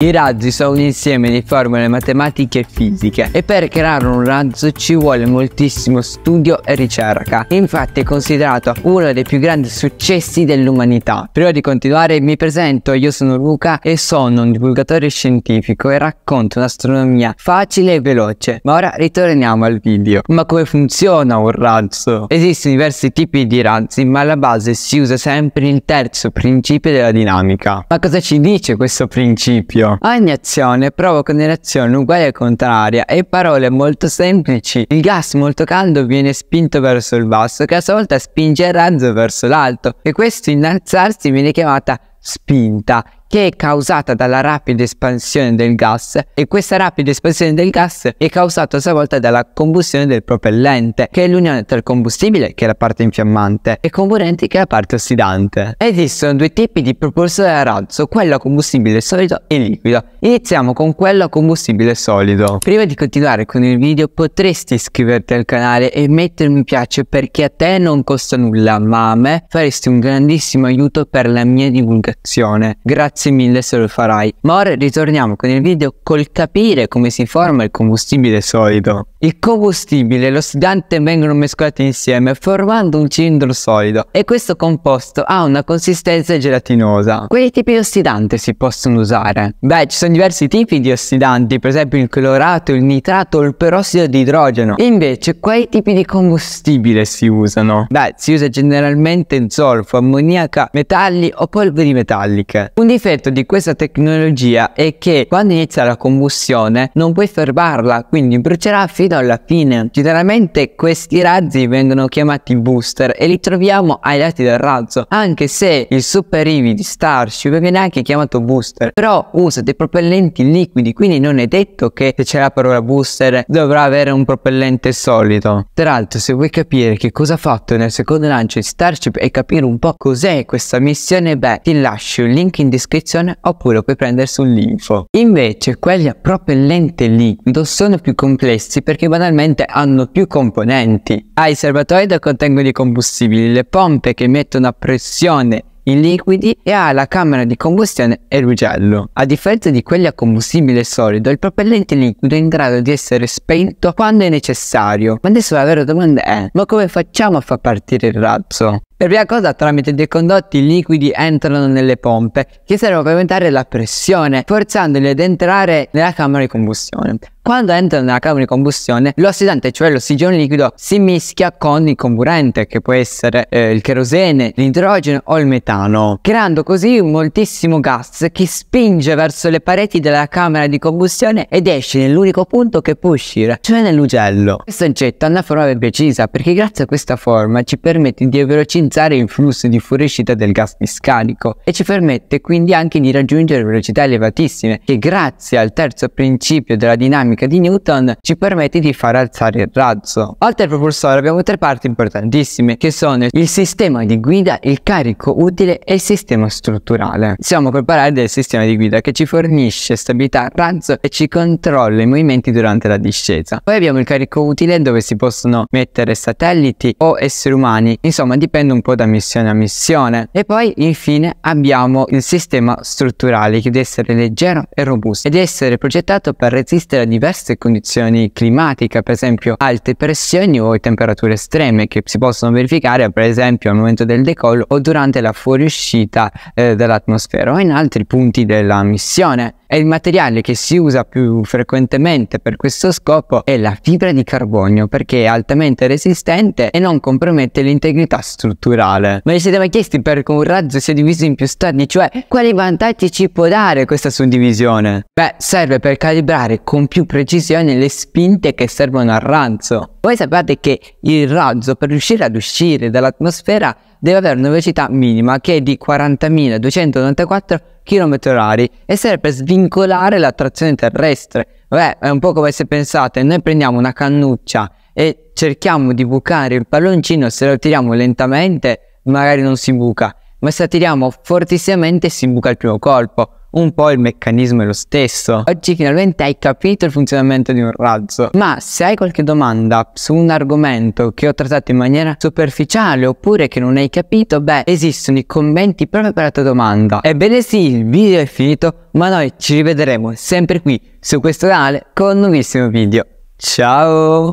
I razzi sono un insieme di formule matematiche e fisiche e per creare un razzo ci vuole moltissimo studio e ricerca. Infatti è considerato uno dei più grandi successi dell'umanità. Prima di continuare mi presento, io sono Luca e sono un divulgatore scientifico e racconto un'astronomia facile e veloce. Ma ora ritorniamo al video. Ma come funziona un razzo? Esistono diversi tipi di razzi ma alla base si usa sempre il terzo principio della dinamica. Ma cosa ci dice questo principio? Ogni azione provoca una reazione uguale e contraria e parole molto semplici. Il gas molto caldo viene spinto verso il basso che a sua volta spinge il razzo verso l'alto e questo innalzarsi viene chiamata spinta che è causata dalla rapida espansione del gas e questa rapida espansione del gas è causata a sua volta dalla combustione del propellente che è l'unione tra il combustibile che è la parte infiammante e componenti che è la parte ossidante. Esistono due tipi di propulsore a razzo, quello a combustibile solido e liquido. Iniziamo con quello a combustibile solido. Prima di continuare con il video potresti iscriverti al canale e mettere mi piace perché a te non costa nulla ma a me faresti un grandissimo aiuto per la mia divulgazione. Grazie grazie mille se lo farai. Ma ora ritorniamo con il video col capire come si forma il combustibile solido. Il combustibile e l'ossidante vengono mescolati insieme formando un cilindro solido e questo composto ha una consistenza gelatinosa. Quali tipi di ossidante si possono usare? Beh, ci sono diversi tipi di ossidanti, per esempio il clorato, il nitrato o il perossido di idrogeno. Invece, quali tipi di combustibile si usano? Beh, si usa generalmente zolfo, ammoniaca, metalli o polveri metalliche. Un difetto di questa tecnologia è che quando inizia la combustione non puoi fermarla, quindi brucerà fino fino alla fine. Generalmente questi razzi vengono chiamati booster e li troviamo ai lati del razzo, anche se il Super Eevee di Starship viene anche chiamato booster, però usa dei propellenti liquidi, quindi non è detto che se c'è la parola booster dovrà avere un propellente solido. Tra l'altro se vuoi capire che cosa ha fatto nel secondo lancio di Starship e capire un po' cos'è questa missione, beh ti lascio il link in descrizione oppure puoi prendere sull'info. Invece quelli a propellente liquido sono più complessi perché perché banalmente hanno più componenti. Hai i serbatoi da contengono i combustibili, le pompe che mettono a pressione i liquidi e ha la camera di combustione e l'ugello. A differenza di quelli a combustibile solido, il propellente liquido è in grado di essere spento quando è necessario. Ma adesso la vera domanda è, ma come facciamo a far partire il razzo? Per prima cosa tramite dei condotti liquidi entrano nelle pompe che servono per aumentare la pressione forzandoli ad entrare nella camera di combustione. Quando entrano nella camera di combustione, l'ossidante, cioè l'ossigeno liquido, si mischia con il comburente, che può essere eh, il kerosene, l'idrogeno o il metano, creando così un moltissimo gas che spinge verso le pareti della camera di combustione ed esce nell'unico punto che può uscire, cioè nell'ugello. Questo oggetto ha una forma ben precisa perché grazie a questa forma ci permette di velocizzare il flusso di fuoriuscita del gas di scarico e ci permette quindi anche di raggiungere velocità elevatissime che grazie al terzo principio della dinamica dinamica di Newton ci permette di far alzare il razzo. Oltre al propulsore abbiamo tre parti importantissime che sono il sistema di guida, il carico utile e il sistema strutturale. Siamo per parlare del sistema di guida che ci fornisce stabilità al razzo e ci controlla i movimenti durante la discesa. Poi abbiamo il carico utile dove si possono mettere satelliti o esseri umani, insomma dipende un po' da missione a missione. E poi infine abbiamo il sistema strutturale che deve essere leggero e robusto ed essere progettato per resistere a diversi diverse condizioni climatiche, per esempio alte pressioni o temperature estreme che si possono verificare per esempio al momento del decollo o durante la fuoriuscita eh, dall'atmosfera o in altri punti della missione. E il materiale che si usa più frequentemente per questo scopo è la fibra di carbonio perché è altamente resistente e non compromette l'integrità strutturale. Ma vi siete mai chiesti perché un razzo sia diviso in più stadi, cioè quali vantaggi ci può dare questa suddivisione? Beh, serve per calibrare con più precisione le spinte che servono al razzo. Voi sapete che il razzo per riuscire ad uscire dall'atmosfera deve avere una velocità minima che è di 40.294 km h e serve per svincolare l'attrazione terrestre. Beh, è un po' come se pensate, noi prendiamo una cannuccia e cerchiamo di bucare il palloncino, se lo tiriamo lentamente magari non si buca, ma se lo tiriamo fortissimamente si buca il primo colpo. Un po' il meccanismo è lo stesso. Oggi finalmente hai capito il funzionamento di un razzo. Ma se hai qualche domanda su un argomento che ho trattato in maniera superficiale oppure che non hai capito, beh, esistono i commenti proprio per la tua domanda. Ebbene sì, il video è finito, ma noi ci rivedremo sempre qui su questo canale con un nuovissimo video. Ciao!